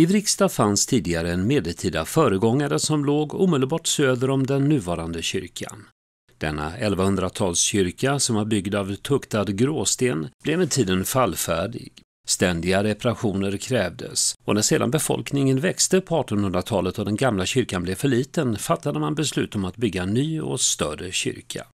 I Vrigstad fanns tidigare en medeltida föregångare som låg omedelbart söder om den nuvarande kyrkan. Denna 1100-talskyrka, som var byggd av tuktad gråsten, blev med tiden fallfärdig. Ständiga reparationer krävdes och när sedan befolkningen växte på 1800-talet och den gamla kyrkan blev för liten fattade man beslut om att bygga en ny och större kyrka.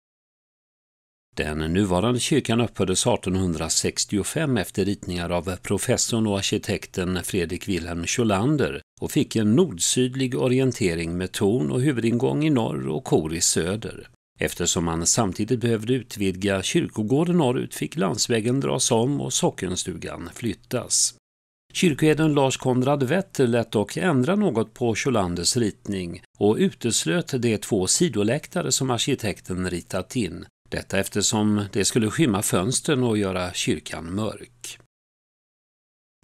Den nuvarande kyrkan uppfördes 1865 efter ritningar av professorn och arkitekten Fredrik Wilhelm Scholander och fick en nordsydlig orientering med torn och huvudingång i norr och kor i söder. Eftersom man samtidigt behövde utvidga kyrkogården norrut fick landsvägen dras om och sockenstugan flyttas. Kyrkoherden Lars Konrad Wetter lät dock ändra något på Scholanders ritning och uteslöt de två sidoläktare som arkitekten ritat in, detta eftersom det skulle skymma fönstren och göra kyrkan mörk.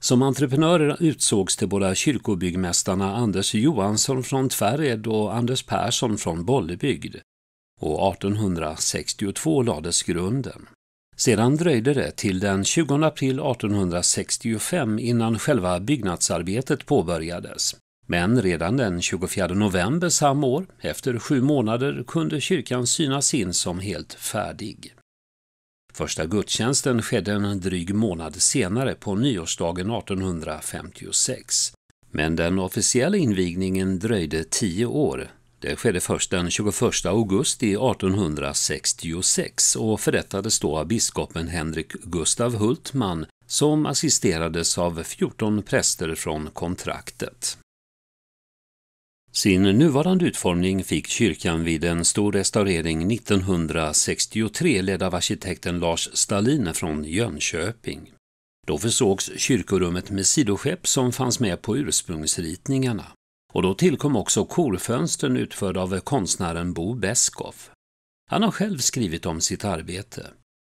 Som entreprenörer utsågs de båda kyrkobyggmästarna Anders Johansson från Tvärred och Anders Persson från Bollebygd och 1862 lades grunden. Sedan dröjde det till den 20 april 1865 innan själva byggnadsarbetet påbörjades. Men redan den 24 november samma år, efter sju månader, kunde kyrkan synas in som helt färdig. Första gudstjänsten skedde en dryg månad senare på nyårsdagen 1856. Men den officiella invigningen dröjde tio år, det skedde först den 21 augusti 1866 och förrättades då av biskopen Henrik Gustav Hultman som assisterades av 14 präster från kontraktet. Sin nuvarande utformning fick kyrkan vid en stor restaurering 1963 ledd av arkitekten Lars Stalin från Jönköping. Då försågs kyrkorummet med sidoskepp som fanns med på ursprungsritningarna. Och då tillkom också korfönstren utförda av konstnären Bo Beskow. Han har själv skrivit om sitt arbete.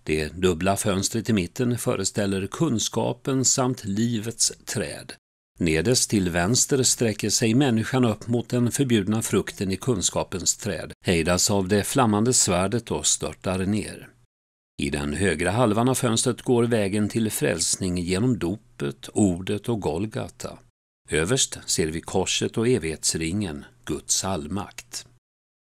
Det dubbla fönstret i mitten föreställer kunskapen samt livets träd. Nederst till vänster sträcker sig människan upp mot den förbjudna frukten i kunskapens träd, hejdas av det flammande svärdet och störtar ner. I den högra halvan av fönstret går vägen till frälsning genom dopet, ordet och Golgata. Överst ser vi korset och evighetsringen, Guds allmakt.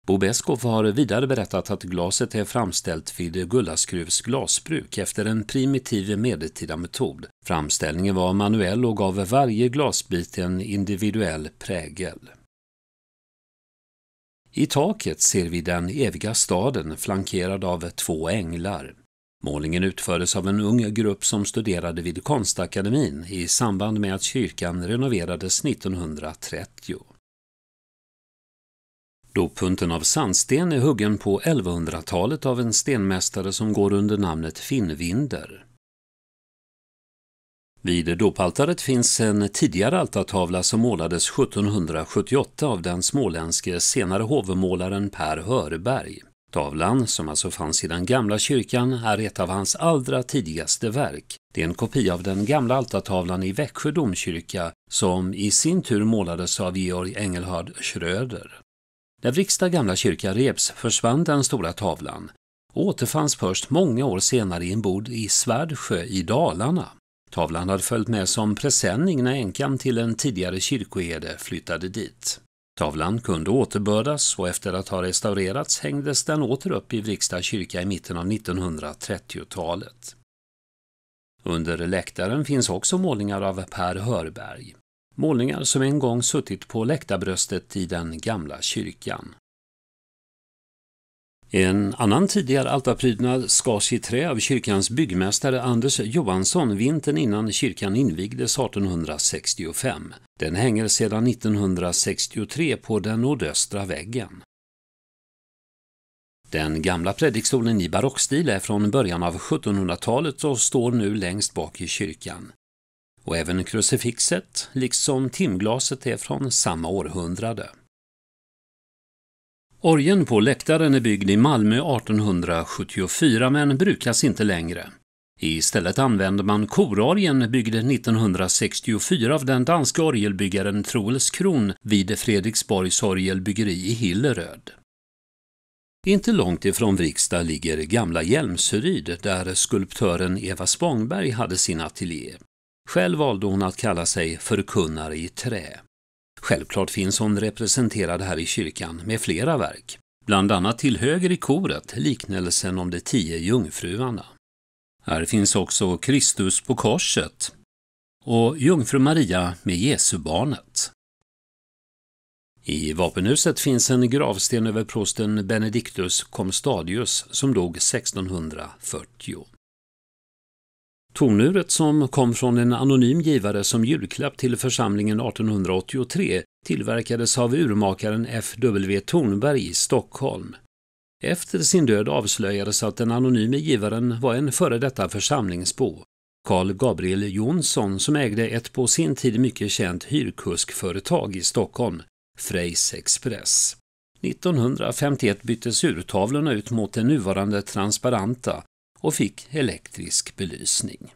Bo Beskow har vidare berättat att glaset är framställt vid Gullaskruvs glasbruk efter en primitiv medeltida metod. Framställningen var manuell och gav varje glasbit en individuell prägel. I taket ser vi den eviga staden flankerad av två änglar. Målningen utfördes av en ung grupp som studerade vid Konstakademin i samband med att kyrkan renoverades 1930. Doppunten av sandsten är huggen på 1100-talet av en stenmästare som går under namnet Finnvinder. Vid dopaltaret finns en tidigare altartavla som målades 1778 av den småländske senare hovmålaren Per Hörberg. Tavlan, som alltså fanns i den gamla kyrkan, är ett av hans allra tidigaste verk. Det är en kopia av den gamla altartavlan i Växjö domkyrka som i sin tur målades av Georg Engelhard Schröder. När Vriksta gamla kyrka revs försvann den stora tavlan och återfanns först många år senare i en bod i Svärdsjö i Dalarna. Tavlan hade följt med som presenning när änkan till en tidigare kyrkoherde flyttade dit. Tavlan kunde återbördas och efter att ha restaurerats hängdes den åter upp i Vriksta kyrka i mitten av 1930-talet. Under läktaren finns också målningar av Per Hörberg. Målningar som en gång suttit på läktarbröstet i den gamla kyrkan. En annan tidigare altarprydnad skars i trä av kyrkans byggmästare Anders Johansson vintern innan kyrkan invigdes 1865. Den hänger sedan 1963 på den nordöstra väggen. Den gamla predikstolen i barockstil är från början av 1700-talet och står nu längst bak i kyrkan. Och även krucifixet, liksom timglaset, är från samma århundrade. Orgeln på läktaren är byggd i Malmö 1874 men brukas inte längre. Istället använder man kororgeln byggd 1964 av den danska orgelbyggaren Troels Kron vid Fredriksborgs orgelbyggeri i Hilleröd. Inte långt ifrån Vriksta ligger gamla Hjälmsryd där skulptören Eva Spångberg hade sin ateljé. Själv valde hon att kalla sig förkunnare i trä. Självklart finns hon representerad här i kyrkan med flera verk, bland annat till höger i koret liknelsen om de tio jungfruarna. Här finns också Kristus på korset och Jungfru Maria med Jesubarnet. I vapenhuset finns en gravsten över prosten Benedictus Comstadius som dog 1640. Tornuret som kom från en anonym givare som julklapp till församlingen 1883 tillverkades av urmakaren F.W. Tornberg i Stockholm. Efter sin död avslöjades att den anonyme givaren var en före detta församlingsbo, Carl Gabriel Jonsson som ägde ett på sin tid mycket känt hyrkuskföretag i Stockholm, Freys Express. 1951 byttes urtavlorna ut mot den nuvarande transparenta och fick elektrisk belysning.